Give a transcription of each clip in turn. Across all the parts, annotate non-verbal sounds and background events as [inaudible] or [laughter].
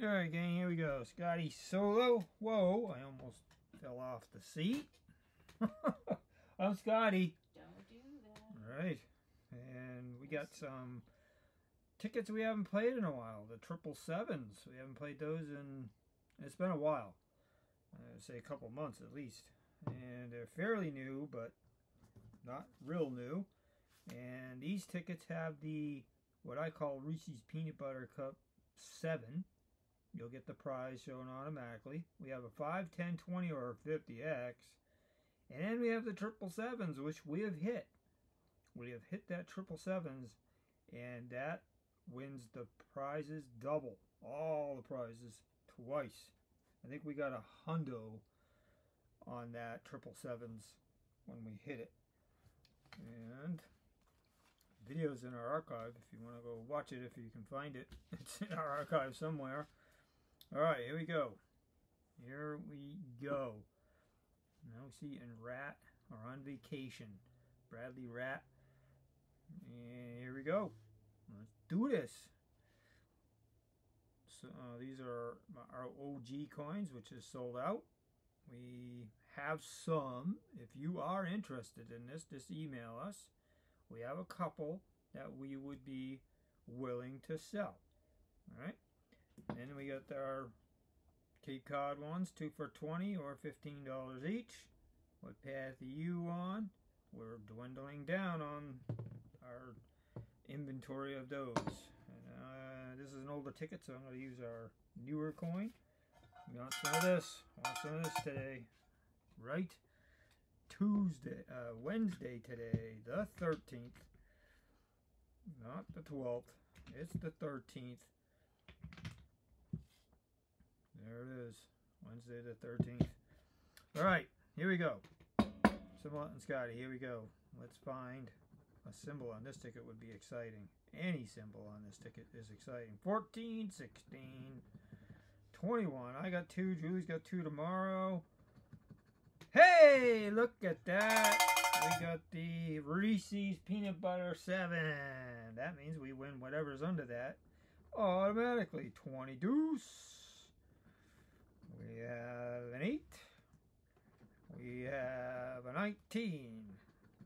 Alright gang, here we go. Scotty Solo. Whoa, I almost fell off the seat. [laughs] I'm Scotty. Don't do that. Alright. And we got some tickets we haven't played in a while. The triple sevens. We haven't played those in it's been a while. I'd say a couple months at least. And they're fairly new, but not real new. And these tickets have the what I call Reese's Peanut Butter Cup 7 you'll get the prize shown automatically. We have a 5, 10, 20, or 50X. And then we have the triple sevens, which we have hit. We have hit that triple sevens, and that wins the prizes double. All the prizes twice. I think we got a hundo on that triple sevens when we hit it. And videos in our archive if you want to go watch it if you can find it. [laughs] It's in our archive somewhere. All right, here we go. Here we go. Now we see in Rat are on vacation. Bradley Rat. And here we go. Let's do this. So uh, these are our OG coins, which is sold out. We have some. If you are interested in this, just email us. We have a couple that we would be willing to sell. All right. Then we got our Cape Cod ones, two for 20 or $15 each. What path are you on? We're dwindling down on our inventory of those. And, uh, this is an older ticket, so I'm going to use our newer coin. We want some of this. want some of this today. Right? Tuesday, uh, Wednesday today, the 13th. Not the 12th. It's the 13th. There it is. Wednesday the 13th. All right, here we go. Symbol and Scotty, here we go. Let's find a symbol on this ticket would be exciting. Any symbol on this ticket is exciting. 14, 16, 21. I got two. Julee's got two tomorrow. Hey, look at that. We got the Reese's Peanut Butter 7. That means we win whatever's under that automatically. 20 deuce. We have an 8. We have a 19.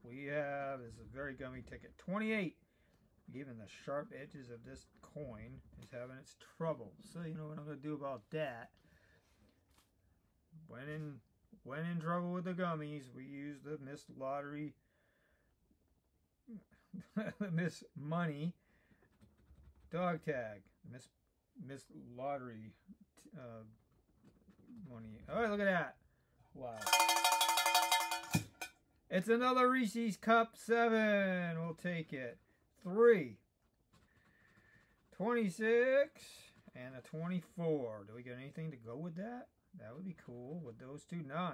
We have, this is a very gummy ticket, 28. Even the sharp edges of this coin is having its trouble. So you know what I'm going to do about that. When in, when in trouble with the gummies, we use the Miss Lottery, [laughs] the Miss Money dog tag. Miss Miss Lottery uh, money. Oh, look at that. Wow. It's another Reese's Cup 7. We'll take it. 3. 26. And a 24. Do we get anything to go with that? That would be cool. With those two, 9.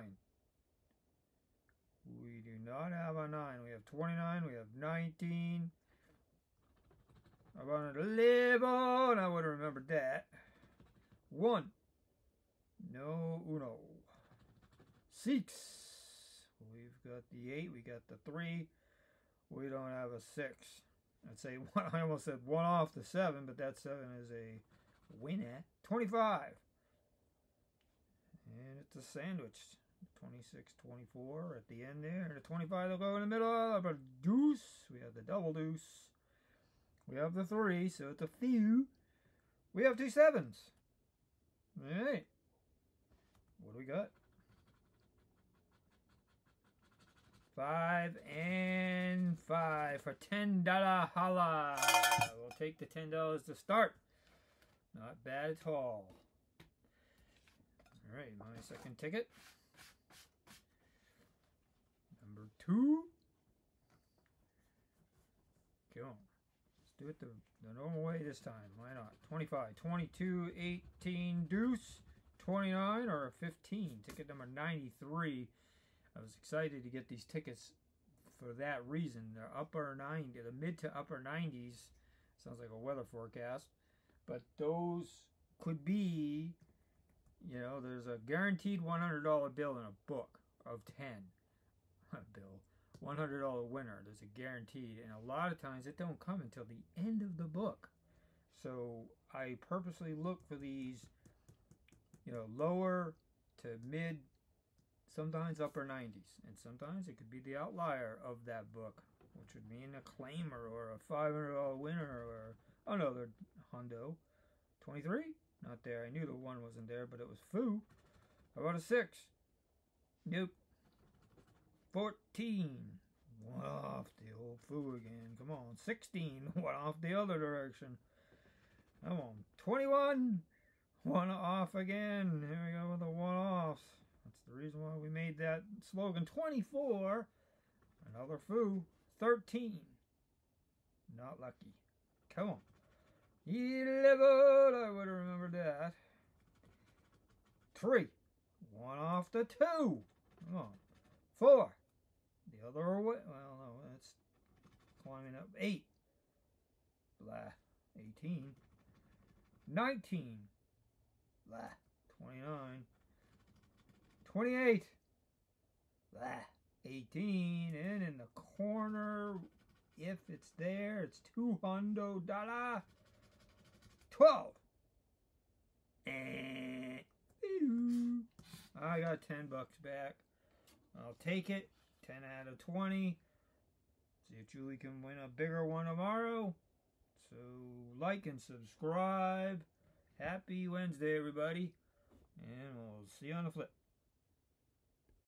We do not have a 9. We have 29. We have 19. I wanted to live on. I would have remembered that. 1. No uno. Six. We've got the eight. We got the three. We don't have a six. I'd say [laughs] one, I almost said one off the seven, but that seven is a winner. 25. And it's a sandwich. 26, 24 at the end there. And the 25 will go in the middle of a deuce. We have the double deuce. We have the three, so it's a few. We have two sevens. All right. What do we got? Five and five for ten dollar holla. We'll take the ten dollars to start. Not bad at all. All right, my second ticket. Number two. Come on. Let's do it the, the normal way this time. Why not? 25, 22, 18, deuce. 29 or a 15, ticket number 93. I was excited to get these tickets for that reason. They're upper 90, the mid to upper 90s. Sounds like a weather forecast. But those could be, you know, there's a guaranteed $100 bill in a book of 10. [laughs] A bill. $100 winner. There's a guaranteed. And a lot of times it don't come until the end of the book. So I purposely look for these, you know, lower to mid, sometimes upper 90s. And sometimes it could be the outlier of that book, which would mean a claimer or a $500 winner or another hundo. 23? Not there. I knew the one wasn't there, but it was foo. How about a 6? Nope. 14. One off the old foo again. Come on. 16. [laughs] One off the other direction. Come on. 21. One off again. Here we go with the one offs. That's the reason why we made that slogan. 24. Another foo. 13. Not lucky. Come on. 11. I would have remembered that. 3. One off the 2. Come on. 4. The other way. Well, no, that's climbing up. 8. Blah. 18. 19. Blah. 29. 28. Blah. 18. And in the corner, if it's there, it's $200. 12. And I got 10 bucks back. I'll take it. 10 out of 20. See if Julee can win a bigger one tomorrow. So like and subscribe. Happy Wednesday, everybody. And we'll see you on the flip.